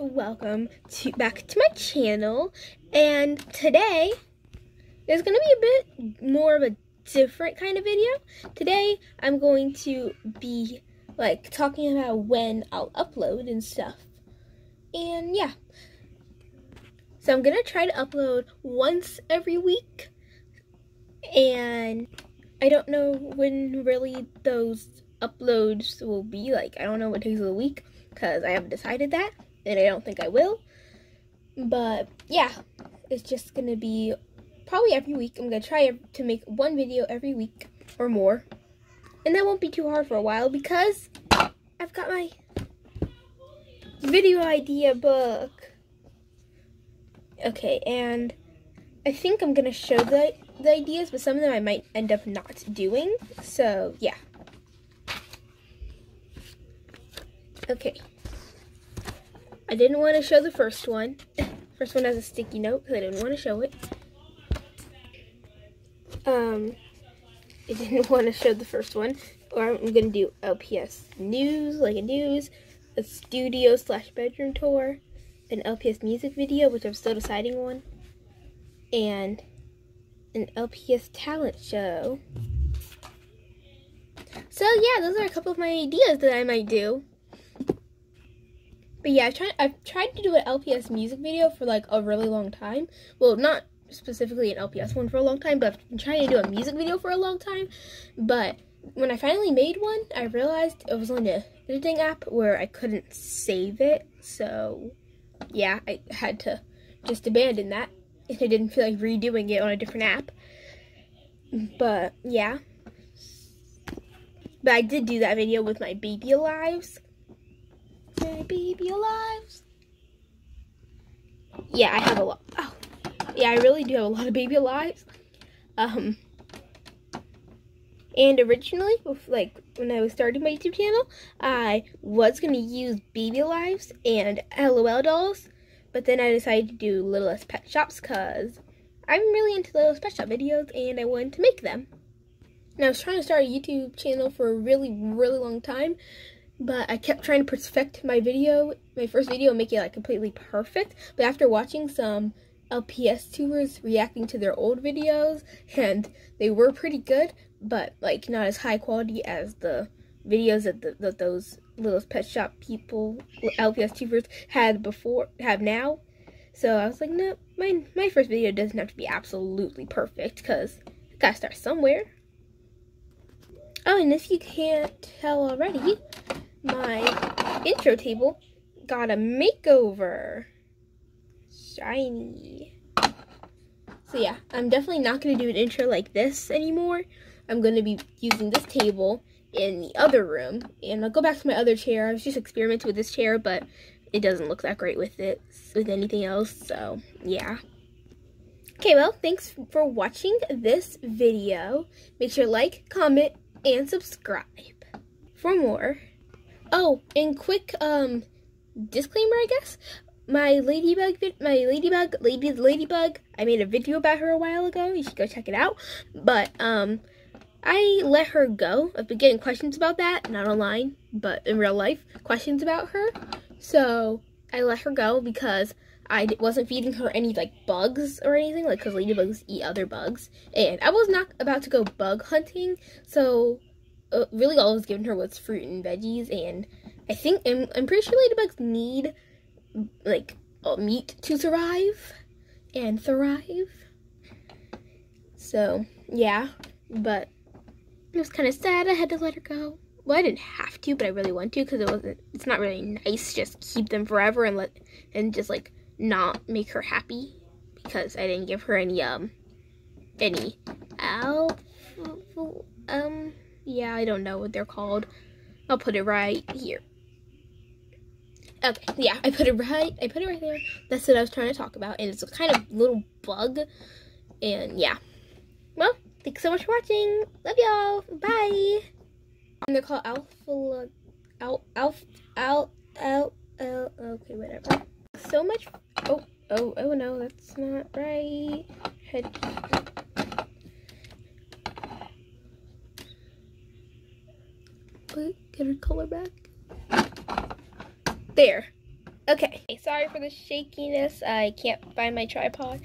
welcome to back to my channel and today there's gonna be a bit more of a different kind of video. Today I'm going to be like talking about when I'll upload and stuff. And yeah. So I'm gonna try to upload once every week and I don't know when really those uploads will be. Like I don't know what days of the week because I haven't decided that and I don't think I will. But yeah, it's just gonna be probably every week. I'm gonna try to make one video every week or more. And that won't be too hard for a while because I've got my video idea book. Okay, and I think I'm gonna show the, the ideas, but some of them I might end up not doing. So yeah. Okay. I didn't want to show the first one. First one has a sticky note because I didn't want to show it. Um, I didn't want to show the first one. Or I'm going to do LPS news, like a news, a studio slash bedroom tour, an LPS music video, which I'm still deciding on, and an LPS talent show. So yeah, those are a couple of my ideas that I might do. But yeah, I've tried, I've tried to do an LPS music video for like a really long time. Well, not specifically an LPS one for a long time, but I've been trying to do a music video for a long time. But when I finally made one, I realized it was on an editing app where I couldn't save it. So yeah, I had to just abandon that. And I didn't feel like redoing it on a different app. But yeah. But I did do that video with my baby lives baby alive. Yeah, I have a lot. Oh, yeah, I really do have a lot of baby alive. Um, and originally, like when I was starting my YouTube channel, I was gonna use baby lives and LOL dolls, but then I decided to do Littlest Pet Shops because I'm really into Littlest Pet Shop videos and I wanted to make them. And I was trying to start a YouTube channel for a really, really long time, but I kept trying to perfect my video, my first video, and make it like completely perfect. But after watching some LPS tubers reacting to their old videos, and they were pretty good, but like not as high quality as the videos that, the, that those little pet shop people, LPS tubers had before, have now. So I was like, no, my my first video doesn't have to be absolutely perfect because I gotta start somewhere. Oh, and if you can't tell already, my intro table got a makeover. Shiny. So yeah, I'm definitely not going to do an intro like this anymore. I'm going to be using this table in the other room. And I'll go back to my other chair. I was just experimenting with this chair, but it doesn't look that great with it, with anything else. So yeah. Okay, well, thanks for watching this video. Make sure to like, comment, and subscribe for more. Oh, and quick um disclaimer, I guess. My ladybug, my ladybug, lady ladybug. I made a video about her a while ago. You should go check it out. But um, I let her go. I've been getting questions about that, not online, but in real life, questions about her. So I let her go because I wasn't feeding her any like bugs or anything, like because ladybugs eat other bugs, and I was not about to go bug hunting. So uh, really all I was giving her was fruit and veggies, and I think I'm, I'm pretty sure ladybugs need like uh, meat to survive and thrive. So yeah, but it was kind of sad. I had to let her go. Well, I didn't have to, but I really want to because it wasn't. It's not really nice just keep them forever and let and just like not make her happy because I didn't give her any um any al um yeah, I don't know what they're called. I'll put it right here. Okay, yeah, I put it right, I put it right there. That's what I was trying to talk about. And it's a kind of little bug. And yeah. Well, thanks so much for watching. Love y'all. Bye. And they're called alpha, al, alpha, al, al, al, okay, whatever. So much, oh, oh, oh no, that's not right. Head Get her color back. There. Okay, sorry for the shakiness. I can't find my tripod.